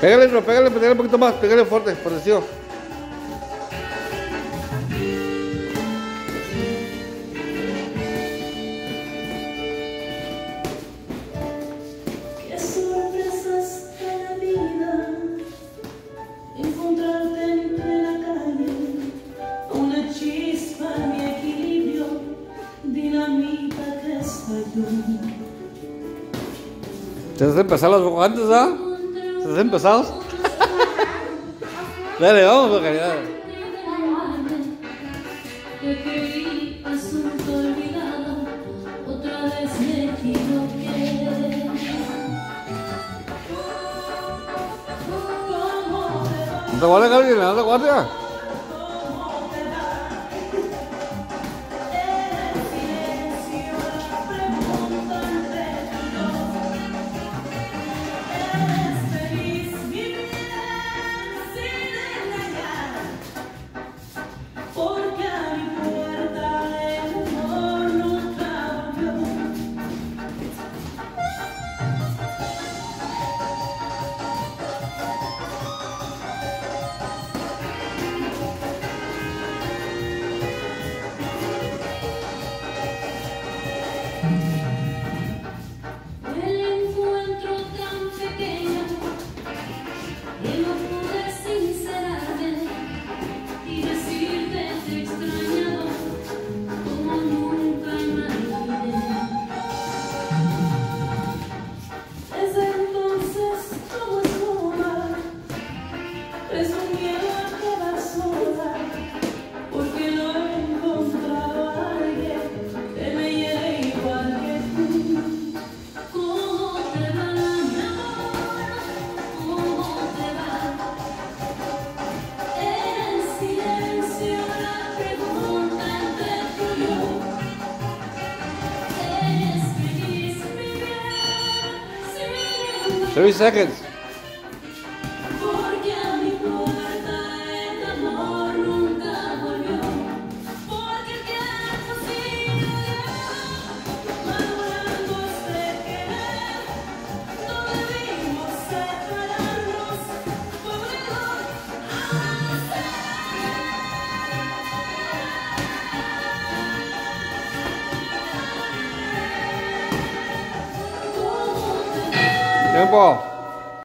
Pégale, pégale, pégale un poquito más, pégale fuerte, parecido. Entonces empezar las antes, ¿ah? ¿Estás empezados? Dale, vamos, Macarena. ¿No te guardia, Gabriela? ¿No te guardia? 30 seconds. 全部